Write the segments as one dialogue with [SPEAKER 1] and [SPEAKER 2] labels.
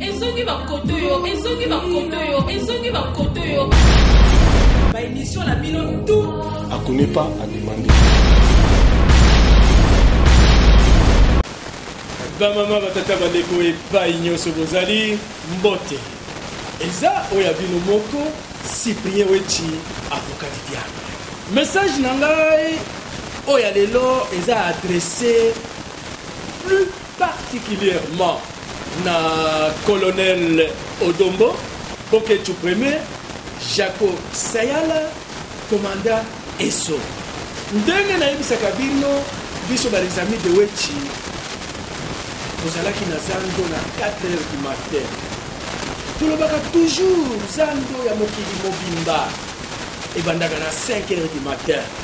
[SPEAKER 1] Ezongi
[SPEAKER 2] ba koto yo, ezongi ba koto yo, ezongi ba koto yo.
[SPEAKER 1] Ba émission na bino tout.
[SPEAKER 3] A connaît pas à demander.
[SPEAKER 4] bamama batata bandeko epai nyonso bozali mbote eza oyo ya bino moko cyprien wechi avocat du diable message na ngai oyo ya lelo eza adresse plus particulièrement na Colonel Odombo, Boketshu Premier, Jacko Sayala, Commanda Esso. Ndenge nayebisaka bino biso ba les amis de Wetshi tozalaki na zando na 4 heures du matin. Tolobaka toujours zando ya mokili mobimba ebandaka na 5 heures du matin.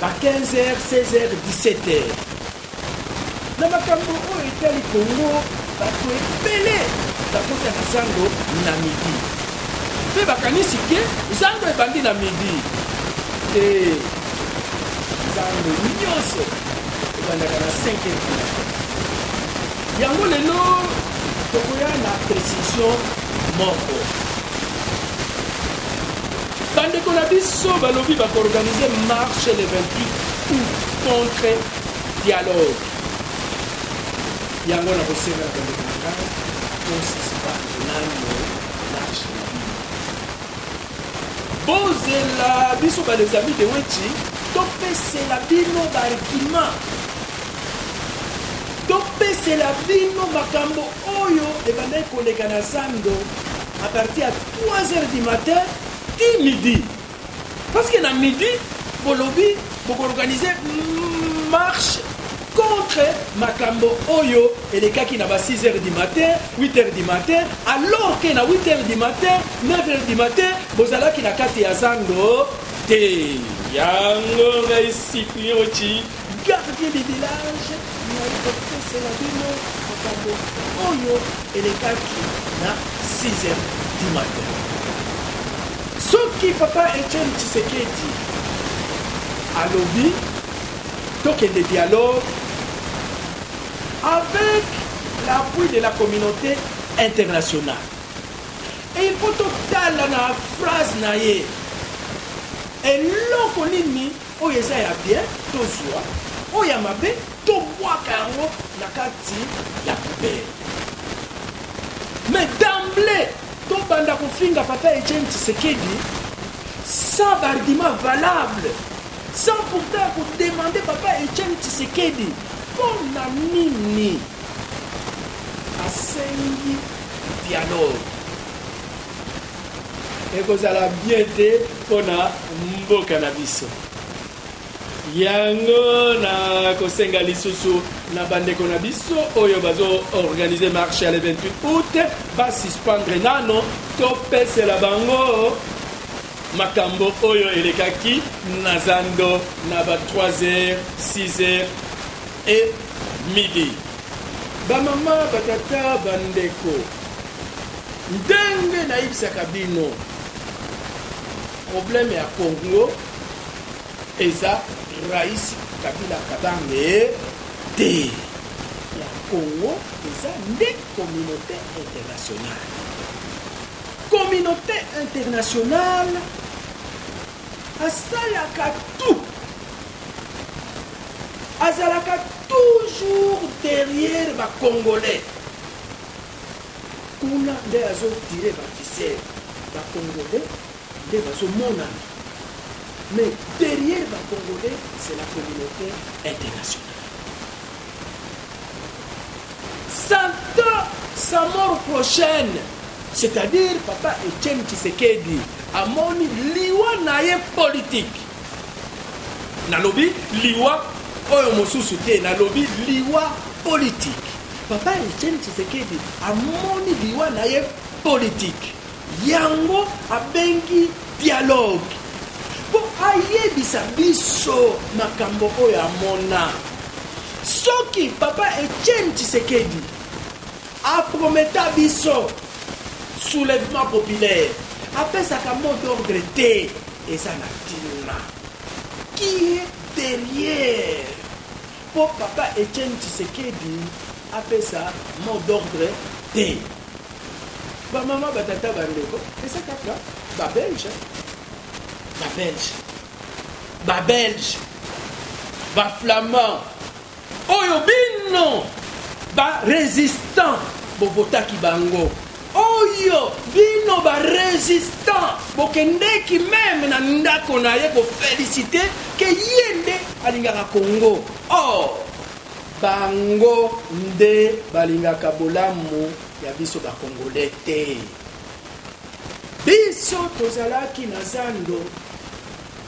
[SPEAKER 4] ba 15 heures, 16 heures, 17 heures. Na makambo oyo etali Congo, bato ebele bakota na zando na midi mpe bakanisi ke zando ebandi na midi te. Zando nyonso ebandaka na 5 heures. Yango lelo tokoya na precision moko. Ba ndeko na biso ba lobi ba ko organiser marche le 28 aout contre dialogue. Yango na ko senga na ba ndeko na ngai to suspendre nanu marche na bino. Bozela biso ba les amis de Wetchi to pesela bino ba arguments topesela bino makambo oyo ebandaki koleka na zando a partir ya 3 heures du matin ti midi parce que na midi bolobi bokoorganize marche contre makambo oyo elekaki na ba 6 heures du matin 8 heures du matin alors que na 8 heures du matin 9 heures du matin bozalaki na kati ya zando te yango ngai siplioci Gardien de village naye kopesela bino makambo oyo elekaki na 6 heures du matin. Soki papa Etienne Tshisekedi alobi tokende dialogue avec l'appui de la communaute internationale et il faut totala na phrase na ye eloko nini Oyo eza ya bien tozua, oyo ya mabe tobuaka yango na kati ya poubelle. Mais d'emblai tobanda kofinga papa Etienne Tshisekedi sans b'arguments valables, sans pourtant ko demander papa Etienne Tshisekedi mpo na nini asengi dialogue. ekozala bien te mpo na mboka na biso yango na kosenga lisusu na bandeko na biso oyo bazoorganize marche ya le 28 août basuspendre nano topesela bango makambo oyo elekaki na zando na ba 3 heures 6 heures e midi bamama batata bandeko Ndenge nayebisaka bino probleme ya Congo eza Rais Kabila Kabange te. Ya Congo eza nde communaute internationale. Communaute internationale asalaka tout azalaka toujours derrière ba congolais Kuna nde azo tire ba ficelle. Ba congolais nde bazo monana mais derrière ba congolais c'est la communaute internationale. Santa sa mort prochaine c'est-à-dire papa Etienne Tshisekedi amoni liwa na ye politique. Nalobi liwa oyo mosusu te, nalobi liwa politiki. Papa Etienne Tshisekedi amoni liwa na ye politiki, yango abengi dialogue mpo ayebisa biso makambo oyo amona. Soki Papa Etienne Tshisekedi A prometa biso soulevement populaire apesaka mot d'ordre te eza na tina qui est derriere po papa Etienne Tshisekedi apesa mot d'ordre te ba mama ba tata ba ndeko eza kaka ba belge ba belge ba belge ba flamand Oyo bino ba resistant bo votaki bango oyo bino ba resistant bokendeki meme na ndako na ye ko felicite ke ye nde alingaka congo or bango nde balingaka bolamu ya biso ba congolais te biso tozalaki na zando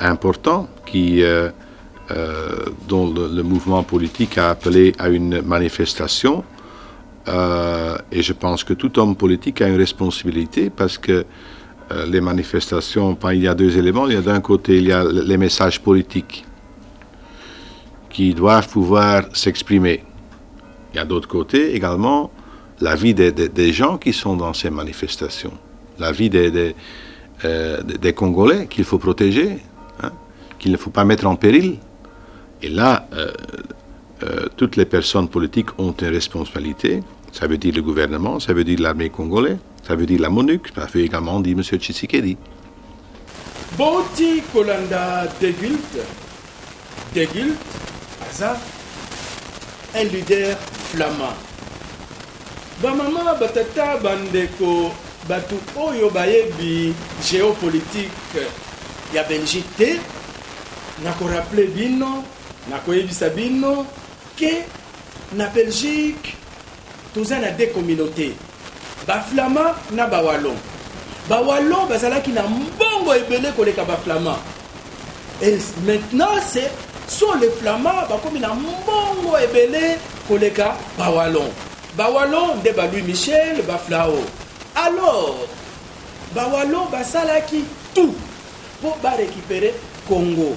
[SPEAKER 5] important qui euh, dont le, mouvement politique a appelé à une manifestation. Euh, et je pense que tout homme politique a une responsabilité parce que euh, les manifestations, il y a deux éléments. Il y a d'un côté, il y a les messages politiques qui doivent pouvoir s'exprimer. Il y a d'autre côté également la vie des, des, gens qui sont dans ces manifestations, la vie des, des, Congolais qu'il faut protéger, hein, qu'il ne faut pas mettre en péril. Et là, euh, euh, toutes les personnes politiques ont une responsabilité. Ça veut dire le gouvernement, ça veut dire l'armée congolaise, ça veut dire la MONUC, ça veut également dire M. Tshisekedi.
[SPEAKER 4] Bowuti kolanda Deguilt? Deguilt aza un leader flamand. Ba mama, ba tata, ba ndeko, batu oyo bayebi geopolitique ya Belgique te, nako rappeler bino, nakoyebisa bino que na Belgique, Toza na deux communaute ba flamand na ba wallon. Ba wallon bazalaki na mbongo ebele koleka ba flamand. Et maintenant c'est so les flamand bakomi na mbongo ebele koleka ba wallon. Ba wallon nde ba Louis Michel, ba Flao. Alors ba wallon basalaki tout mpo ba récupérer Congo.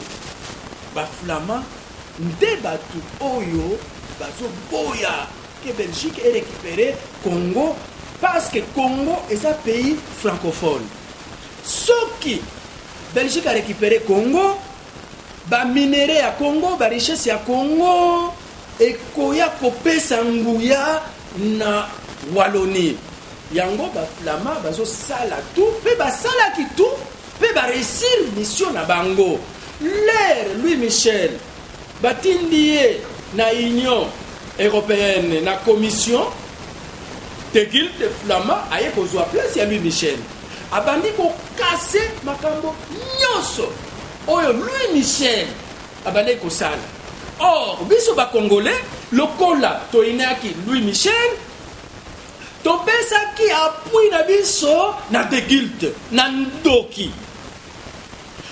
[SPEAKER 4] Ba flamand Nde batu oyo bazo boya que Belgique e recuperer Congo parce que Congo eza pays francophone. Soki Belgique a recuperer Congo, ba minerais ya Congo, ba richesses ya Congo ekoya kopesa nguya na Wallonie. Yango ba Flamands bazo sala tout mpe basalaki tout Pe ba reussir mission na bango. L'heure Louis Michel batindi ye na Union Europeenne na Commission, Degilt Flamand aye kozua place ya Louis Michel. Abandi ko casser makambo nionso oyo Louis Michel abandaki kosala. Or biso ba Congolais lokola toyinaki Louis Michel, Topesaki appui na biso na Degilt, na ndoki.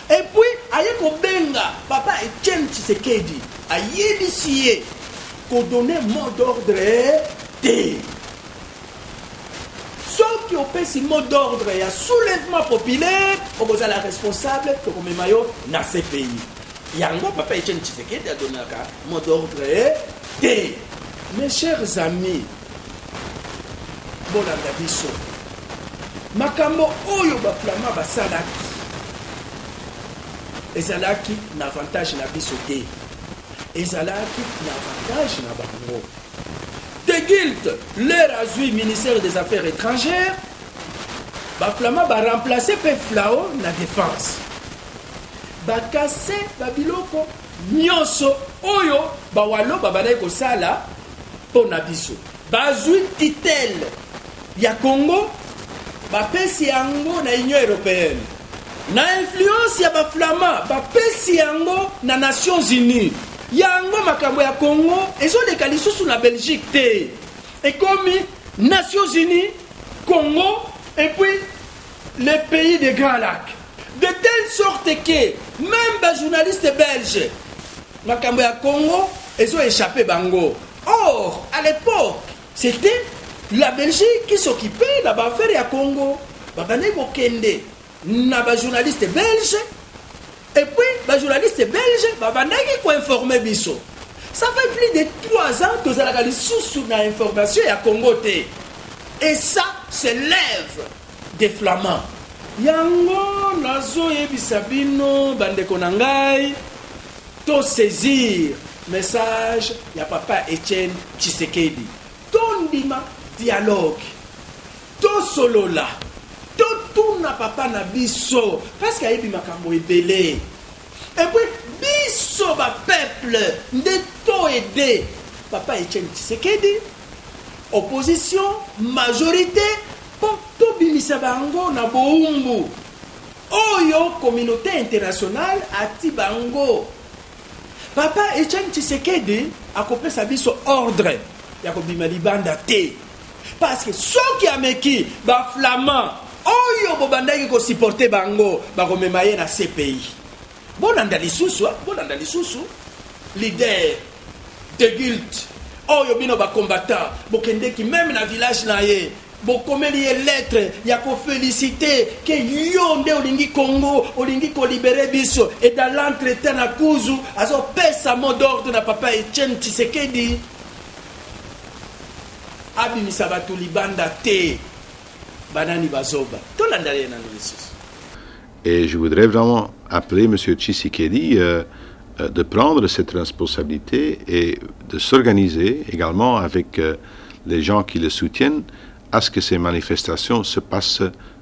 [SPEAKER 4] Et puis aye kobenga papa Etienne Tshisekedi, ayebisi ye ko donner mot d'ordre te. soki opesi mot d'ordre ya soulèvement populaire okozala responsable tokomema yo na cpi yango papa etienne tshisekedi adonaka mot d'ordre te mes chers amis Bolanda biso. Makambo oyo ba Flamands basalaki ezalaki na avantage na biso te. Ezalaki na avantage na bango. De Guilt, leur azui ministère des Affaires étrangères, ba Flamands ba remplacer pe Flao na defense. Ba casser ba biloko Nionso oyo ba walo babandaki kosala mpo na biso. Bazui titele ya Congo bapesi yango na Union Europeenne. Na influence ya ba Flamands bapesi yango na Nations Unies. Yango makambo ya Congo ezoleka lisusu na Belgique te. Ekomi Nations Unies, Congo et puis le pays de grand lac de telle sorte que meme ba journaliste belge makambo ya congo ezo échappe bango or à l'époque c'était la belgique qui s'occupait na baaffaire ya congo babandaki kokende na bajournaliste belge Et puis ba journalistes belges ba bandaki ko informer biso. Ça fait plus de 3 ans tozalaka lisusu na information ya Congo te. Et ça c'est l'œuvre des flamands. Yango nazo yebisa bino bandeko na ngai to saisir message ya papa Etienne Tshisekedi. Tondima dialogue. Tosolola, totuna papa na biso parce que ayebi makambo ebele et puis biso ba peuple nde to aide papa Etienne Tshisekedi opposition majorite po tobimisa bango na boumbu oyo communauté internationale ati bango papa Etienne Tshisekedi akopesa biso ordre ya kobima libanda te. Parce que soki ameki ba flamand oyo bobandaki ko supporter bango bakomema ye na CPI. Bolanda lisusu, hein? bolanda lisusu leader de guilt oyo bino ba combattant bokendeki meme na village na ye bokomeli ye lettre ya kofelicite ke yo nde olingi congo olingi kolibere biso e dans l'entretemps na kuzu azopesa mot d'ordre na papa etienne tshisekedi abimisa bato libanda te
[SPEAKER 5] Et je voudrais vraiment appeler M. Tshisekedi euh, euh, de prendre cette responsabilité et de s'organiser également avec euh, les gens qui le soutiennent à ce que ces manifestations se passent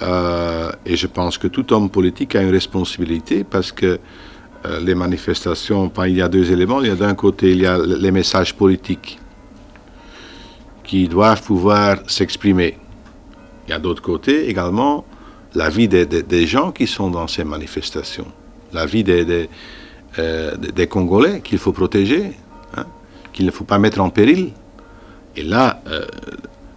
[SPEAKER 5] et je pense que tout homme politique a une responsabilité parce que les manifestations, il y a deux éléments. Il y a d'un côté, il y a les messages politiques qui doivent pouvoir s'exprimer. Il y a d'autre côté également la vie des, gens qui sont dans ces manifestations, la vie des, des Congolais qu'il faut protéger, qu'il ne faut pas mettre en péril. Et là, euh,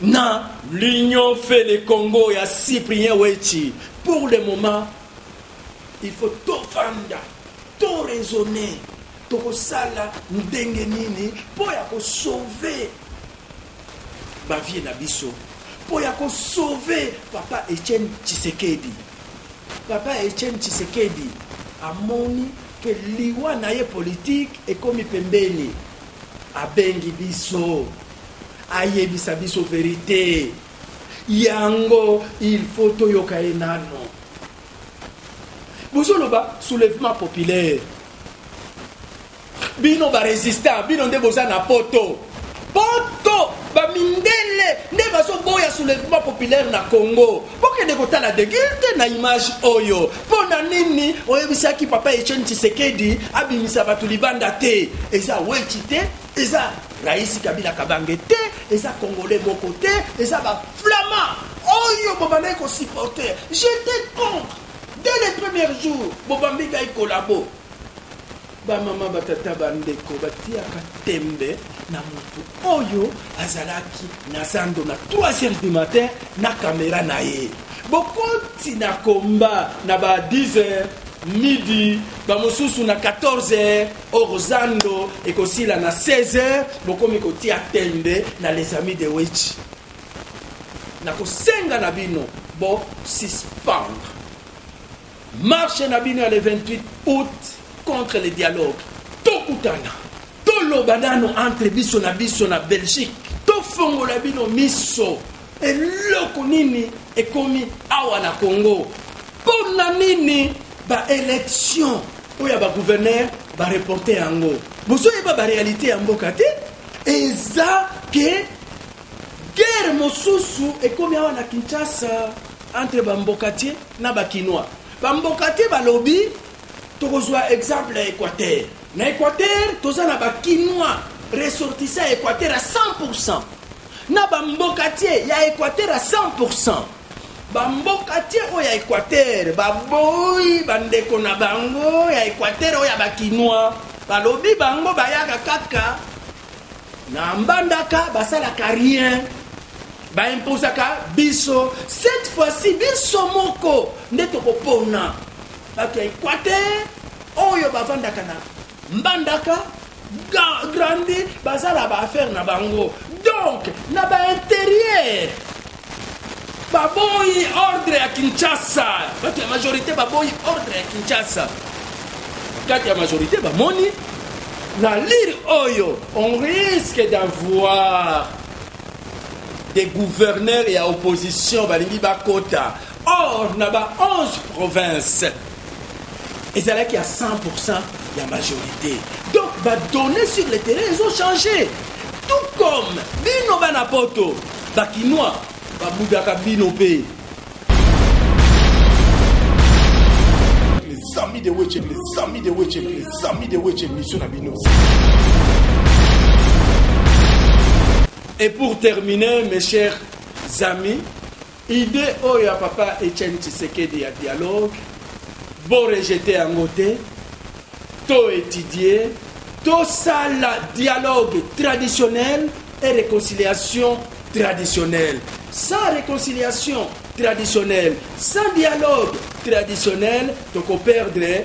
[SPEAKER 4] Na l'union fait le Congo ya Cyprien Wetshi pour le moment il faut tovanda to raisonner tokosala ndenge nini mpo ya kosauve bavie na biso mpo ya kosauve papa etienne tshisekedi papa etienne tshisekedi amoni ke liwa na ye politike ekomi pembeni abengi biso ayebisa biso verite yango il faut toyoka ye nano bozoloba soulèvement populaire bino barésistant bino nde boza na poto poto bamindele nde bazoboya soulèvement populaire na congo bokende kotala degilte na image oyo mpo na nini oyebisaki papa etienne tshisekedi abimisa bato libanda te eza weti te eza Raisi kabila kabange te eza congolais moko te eza ba flamand oyo bobandaki ko supporter j'étais contre dès le premier jour bobambi ngai collabo bamama batata bandeko batiaka tembe na motu oyo azalaki na zando na 3 heures du matin na kamera na ye bokoti na komba na ba 10 heures midi bamosusu na 14 heures Or zando ekosila na 16 heures bokomi kotia tembe na les amis de Wetchi. Nakosenga na bino bo suspendre marche na bino ya le 28 août contre le dialogue. Tokutana, toloba nano entre biso na biso na Belgique, tofongola bino miso. Eloko nini ekomi awa na Congo? Mpo na nini ba election oyo ya ba gouverneur ba reporte yango? Bozoyeba ba realite ya mboka te, eza ke guerre mosusu ekomi awa na Kinshasa entre ba mbokatier na ba kinois. Ba mbokatier balobi tokozwa exemple ya Equateur. Na Equateur toza na ba kinois ressortissants ya Equateur à 100%. Na ba mbokatiers ya Equateur à 100 pour 100. Ba mbokatiers oyo ya Equateur ba boyi ba ndeko na bango ya Equateur oyo ya ba Kinois. Ba lobi bango ba yaka kaka na mbandaka ba salaka rien. Ba imposaka biso. Cette fois-ci biso moko nde toko pona. Bato ya Equateur oyo ba vandaka na Mbandaka, Grandi baza na ba affaire na bango donc na ba interieur baboyi ordre ya Kinshasa, batu ya majorite baboyi ordre ya Kinshasa. Kati ya majorite bamoni na lire oyo on risque d'avoir des gouverneurs ya opposition balingi bakota or na ba 11 provinces ezalaki ya 100% ya majorité donc badonne sur le terrain ezo change tout comme bino bana poto bakinois babudaka bino mpe
[SPEAKER 3] les amis de wetche les amis de wetche les amis de wetche mission na bino
[SPEAKER 4] et pour terminer mes chers amis Idee oyo ya papa Etienne Tshisekedi ya dialogue bo rejeter yango te, to etudier, to sala dialogue traditionnel et reconciliation traditionnelle. Sans reconciliation traditionnelle, sans dialogue traditionnel, toko perdre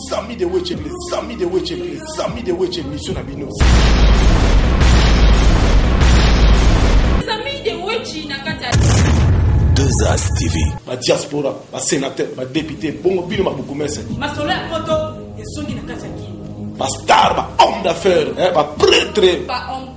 [SPEAKER 3] Sami de Weche, Sami de Weche, Sami de Weche, mission na bino.
[SPEAKER 2] Sami de Weche na kata. Deux
[SPEAKER 6] As TV.
[SPEAKER 3] Ba diaspora, ba sénateur, ba député, bongo bino ma beaucoup messe.
[SPEAKER 1] Masolo ya poto, ezongi na kata ki.
[SPEAKER 3] Ba star, ba homme d'affaires, eh, ba prêtre.
[SPEAKER 2] Ba homme